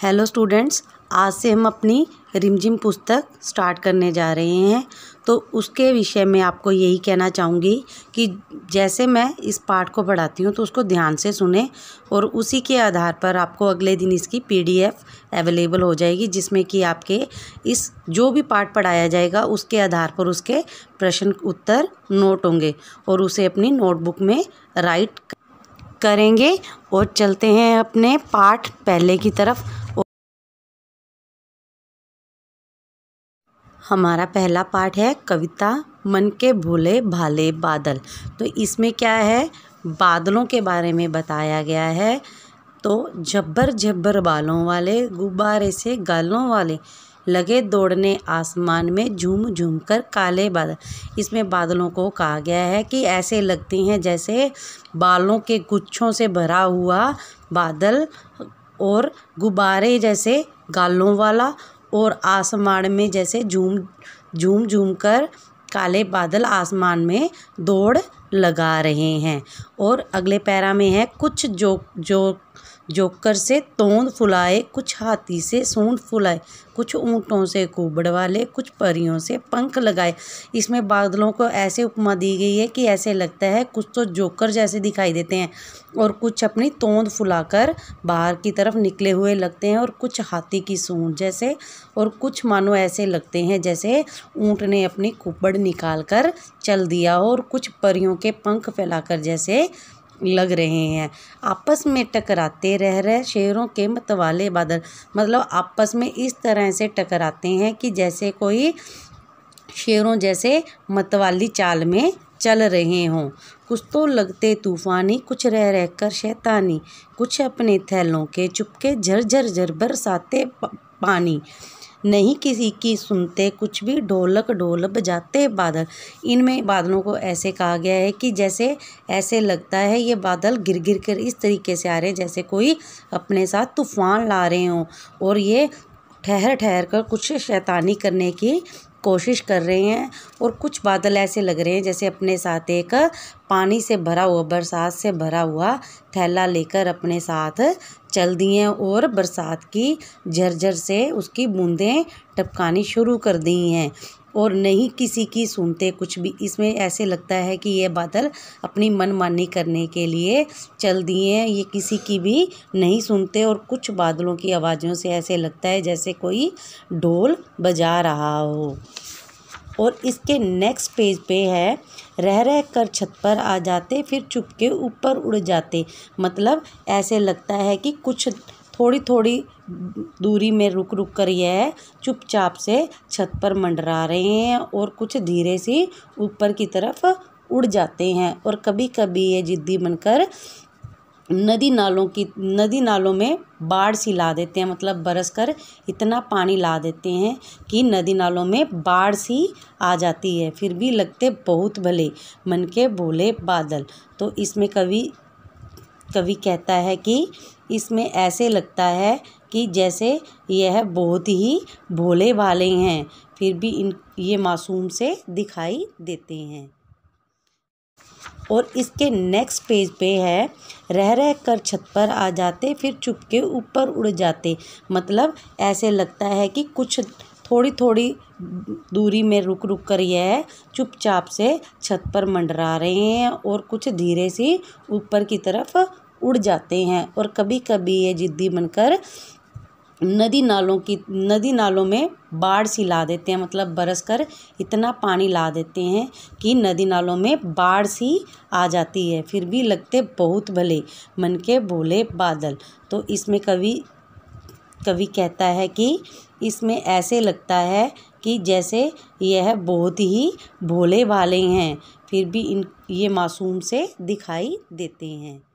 Hello students आज से हम अपनी रिमझिम पुस्तक स्टार्ट करने जा रहे हैं। तो उसके विषय में आपको यही कहना चाहूँगी कि जैसे मैं इस पाठ को पढ़ाती हूँ तो उसको ध्यान से सुने और उसी के आधार पर आपको अगले दिन इसकी पीडीएफ अवेलेबल हो जाएगी, जिसमें कि आपके इस जो भी पाठ पढ़ाया जाएगा, उसके आधार पर उसके प्रश्न उत्तर नोट होंगे और उसे अपनी नोटबुक में राइट करेंगे। और चलते हैं अपने पाठ पहले की तरफ़। हमारा पहला पाठ है कविता मन के भोले भाले बादल। तो इसमें क्या है? बादलों के बारे में बताया गया है। तो जब्बर जब्बर बालों वाले, गुब्बारे से गालों वाले, लगे दौड़ने आसमान में झूम झूम कर काले बादल। इसमें बादलों को कहा गया है कि ऐसे लगते हैं जैसे बालों के गुच्छों से भरा हुआ बादल और गुब्बारे जैसे गालों वाला और आसमान में जैसे झूम झूम झूम कर काले बादल आसमान में दौड़ लगा रहे हैं। और अगले पैरा में है कुछ जो जो जोकर से तोंद फुलाए, कुछ हाथी से सूंड फुलाए, कुछ ऊँटों से कुबड़ वाले, कुछ परियों से पंख लगाए। इसमें बादलों को ऐसे उपमा दी गई है कि ऐसे लगता है कुछ तो जोकर जैसे दिखाई देते हैं और कुछ अपनी तोंद फुलाकर बाहर की तरफ़ निकले हुए लगते हैं और कुछ हाथी की सूंड जैसे और कुछ मानो ऐसे लगते हैं जैसे ऊँट ने अपनी कुबड़ निकाल कर चल दिया और कुछ परियों के पंख फैलाकर जैसे लग रहे हैं। आपस में टकराते रह रहे शेरों के मतवाले बादल। मतलब आपस में इस तरह से टकराते हैं कि जैसे कोई शेरों जैसे मतवाली चाल में चल रहे हों। कुछ तो लगते तूफानी, कुछ रह रह कर शैतानी। कुछ अपने थैलों के चुपके झरझर झर बरसाते पानी। नहीं किसी की सुनते, कुछ भी ढोलक ढोल बजाते बादल। इनमें बादलों को ऐसे कहा गया है कि जैसे ऐसे लगता है, ये बादल गिर गिर कर इस तरीके से आ रहे हैं जैसे कोई अपने साथ तूफ़ान ला रहे हों। और ये ठहर ठहर कर कुछ शैतानी करने की कोशिश कर रहे हैं और कुछ बादल ऐसे लग रहे हैं जैसे अपने साथ एक पानी से भरा हुआ, बरसात से भरा हुआ थैला लेकर अपने साथ चल दिए और बरसात की झरझर से उसकी बूंदें टपकानी शुरू कर दी हैं। और नहीं किसी की सुनते कुछ भी। इसमें ऐसे लगता है कि ये बादल अपनी मनमानी करने के लिए चल दिए हैं। ये किसी की भी नहीं सुनते और कुछ बादलों की आवाज़ों से ऐसे लगता है जैसे कोई ढोल बजा रहा हो। और इसके नेक्स्ट पेज पे है, रह रह कर छत पर आ जाते, फिर चुपके ऊपर उड़ जाते। मतलब ऐसे लगता है कि कुछ थोड़ी थोड़ी दूरी में रुक रुक कर यह चुपचाप से छत पर मंडरा रहे हैं और कुछ धीरे से ऊपर की तरफ़ उड़ जाते हैं और कभी कभी ये जिद्दी बनकर नदी नालों की, नदी नालों में बाढ़ सी ला देते हैं मतलब बरस कर इतना पानी ला देते हैं कि नदी नालों में बाढ़ सी आ जाती है। फिर भी लगते बहुत भले, मन के भोले बादल। तो इसमें कवि कवि कहता है कि इसमें ऐसे लगता है कि जैसे यह बहुत ही भोले भाले हैं, फिर भी इन, ये मासूम से दिखाई देते हैं। और इसके नेक्स्ट पेज पे है, रह रह कर छत पर आ जाते, फिर चुपके ऊपर उड़ जाते। मतलब ऐसे लगता है कि कुछ थोड़ी थोड़ी दूरी में रुक रुक कर यह चुपचाप से छत पर मंडरा रहे हैं और कुछ धीरे से ऊपर की तरफ़ उड़ जाते हैं और कभी कभी ये जिद्दी बनकर नदी नालों की, नदी नालों में बाढ़ सी ला देते हैं मतलब बरस कर इतना पानी ला देते हैं कि नदी नालों में बाढ़ सी आ जाती है। फिर भी लगते बहुत भले, मन के भोले बादल। तो इसमें कवि कवि कहता है कि इसमें ऐसे लगता है कि जैसे यह बहुत ही भोले भाले हैं, फिर भी इन, ये मासूम से दिखाई देते हैं।